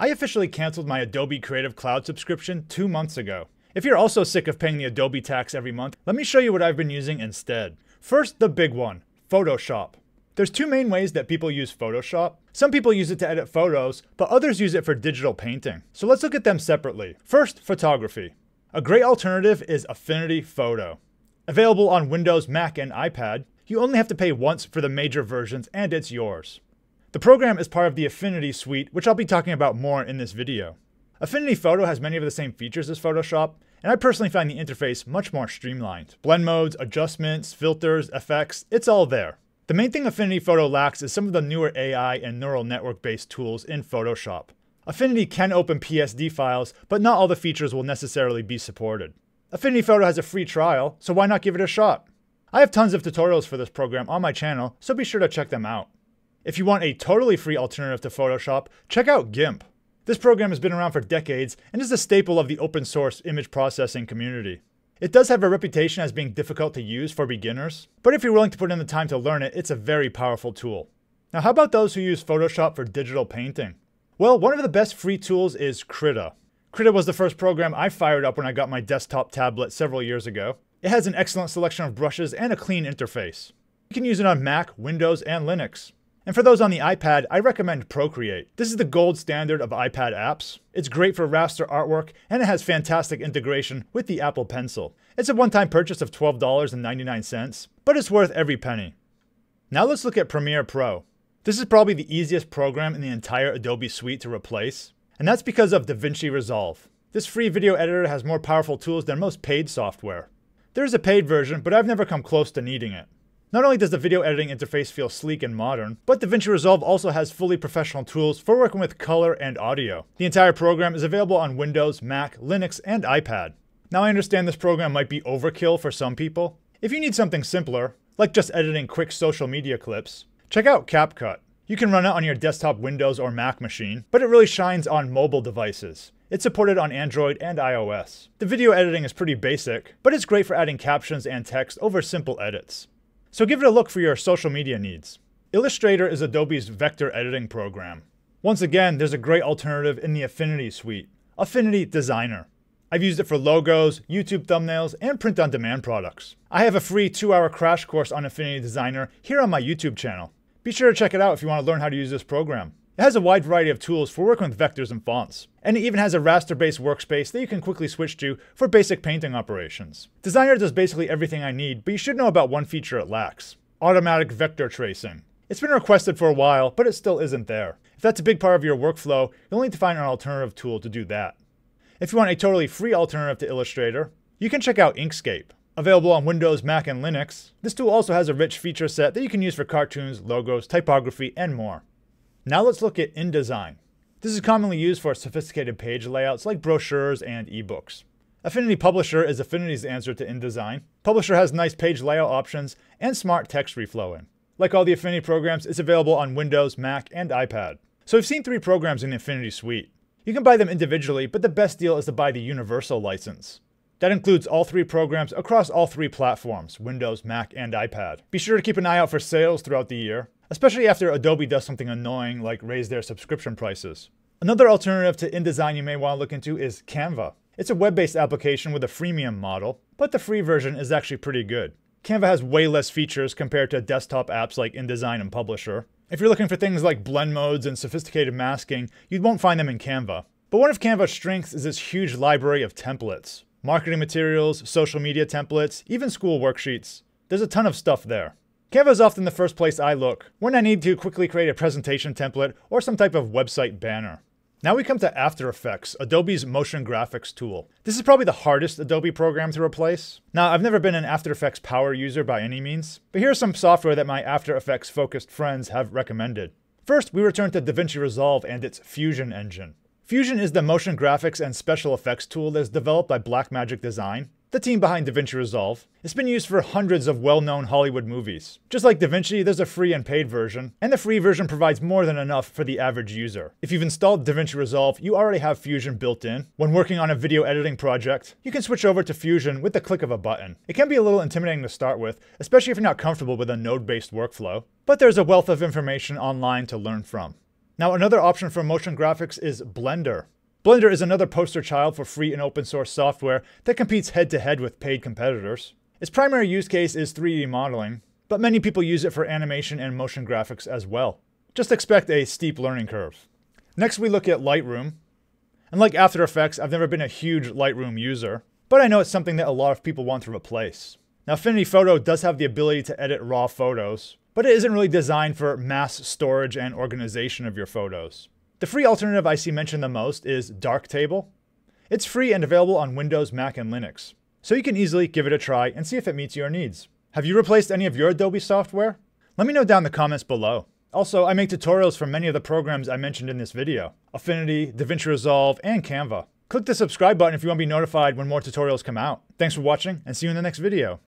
I officially canceled my Adobe Creative Cloud subscription two months ago. If you're also sick of paying the Adobe tax every month, let me show you what I've been using instead. First, the big one, Photoshop. There's two main ways that people use Photoshop. Some people use it to edit photos, but others use it for digital painting. So let's look at them separately. First, photography. A great alternative is Affinity Photo. Available on Windows, Mac, and iPad, you only have to pay once for the major versions and it's yours. The program is part of the Affinity suite, which I'll be talking about more in this video. Affinity Photo has many of the same features as Photoshop, and I personally find the interface much more streamlined. Blend modes, adjustments, filters, effects, it's all there. The main thing Affinity Photo lacks is some of the newer AI and neural network based tools in Photoshop. Affinity can open PSD files, but not all the features will necessarily be supported. Affinity Photo has a free trial, so why not give it a shot? I have tons of tutorials for this program on my channel, so be sure to check them out. If you want a totally free alternative to Photoshop, check out GIMP. This program has been around for decades and is a staple of the open source image processing community. It does have a reputation as being difficult to use for beginners, but if you're willing to put in the time to learn it, it's a very powerful tool. Now how about those who use Photoshop for digital painting? Well, one of the best free tools is Krita. Krita was the first program I fired up when I got my desktop tablet several years ago. It has an excellent selection of brushes and a clean interface. You can use it on Mac, Windows, and Linux. And for those on the iPad, I recommend Procreate. This is the gold standard of iPad apps. It's great for raster artwork, and it has fantastic integration with the Apple Pencil. It's a one-time purchase of $12.99, but it's worth every penny. Now let's look at Premiere Pro. This is probably the easiest program in the entire Adobe suite to replace, and that's because of DaVinci Resolve. This free video editor has more powerful tools than most paid software. There is a paid version, but I've never come close to needing it. Not only does the video editing interface feel sleek and modern, but DaVinci Resolve also has fully professional tools for working with color and audio. The entire program is available on Windows, Mac, Linux, and iPad. Now I understand this program might be overkill for some people. If you need something simpler, like just editing quick social media clips, check out CapCut. You can run it on your desktop Windows or Mac machine, but it really shines on mobile devices. It's supported on Android and iOS. The video editing is pretty basic, but it's great for adding captions and text over simple edits. So give it a look for your social media needs. Illustrator is Adobe's vector editing program. Once again, there's a great alternative in the Affinity suite, Affinity Designer. I've used it for logos, YouTube thumbnails, and print-on-demand products. I have a free two-hour crash course on Affinity Designer here on my YouTube channel. Be sure to check it out if you want to learn how to use this program. It has a wide variety of tools for working with vectors and fonts, and it even has a raster-based workspace that you can quickly switch to for basic painting operations. Designer does basically everything I need, but you should know about one feature it lacks. Automatic vector tracing. It's been requested for a while, but it still isn't there. If that's a big part of your workflow, you'll need to find an alternative tool to do that. If you want a totally free alternative to Illustrator, you can check out Inkscape. Available on Windows, Mac, and Linux, this tool also has a rich feature set that you can use for cartoons, logos, typography, and more. Now let's look at InDesign. This is commonly used for sophisticated page layouts like brochures and ebooks. Affinity Publisher is Affinity's answer to InDesign. Publisher has nice page layout options and smart text reflowing. Like all the Affinity programs, it's available on Windows, Mac, and iPad. So we've seen three programs in the Affinity suite. You can buy them individually, but the best deal is to buy the Universal license. That includes all three programs across all three platforms, Windows, Mac, and iPad. Be sure to keep an eye out for sales throughout the year especially after Adobe does something annoying like raise their subscription prices. Another alternative to InDesign you may want to look into is Canva. It's a web-based application with a freemium model, but the free version is actually pretty good. Canva has way less features compared to desktop apps like InDesign and Publisher. If you're looking for things like blend modes and sophisticated masking, you won't find them in Canva. But one of Canva's strengths is its huge library of templates. Marketing materials, social media templates, even school worksheets. There's a ton of stuff there. Canva is often the first place I look when I need to quickly create a presentation template or some type of website banner. Now we come to After Effects, Adobe's motion graphics tool. This is probably the hardest Adobe program to replace. Now, I've never been an After Effects power user by any means, but here's some software that my After Effects focused friends have recommended. First, we return to DaVinci Resolve and its Fusion engine. Fusion is the motion graphics and special effects tool that is developed by Blackmagic Design the team behind DaVinci Resolve. It's been used for hundreds of well-known Hollywood movies. Just like DaVinci, there's a free and paid version, and the free version provides more than enough for the average user. If you've installed DaVinci Resolve, you already have Fusion built in. When working on a video editing project, you can switch over to Fusion with the click of a button. It can be a little intimidating to start with, especially if you're not comfortable with a node-based workflow, but there's a wealth of information online to learn from. Now, another option for motion graphics is Blender. Blender is another poster child for free and open source software that competes head to head with paid competitors. Its primary use case is 3D modeling, but many people use it for animation and motion graphics as well. Just expect a steep learning curve. Next, we look at Lightroom. And like After Effects, I've never been a huge Lightroom user, but I know it's something that a lot of people want to replace. Now, Affinity Photo does have the ability to edit raw photos, but it isn't really designed for mass storage and organization of your photos. The free alternative I see mentioned the most is Darktable. It's free and available on Windows, Mac, and Linux, so you can easily give it a try and see if it meets your needs. Have you replaced any of your Adobe software? Let me know down in the comments below. Also, I make tutorials for many of the programs I mentioned in this video, Affinity, DaVinci Resolve, and Canva. Click the subscribe button if you want to be notified when more tutorials come out. Thanks for watching, and see you in the next video.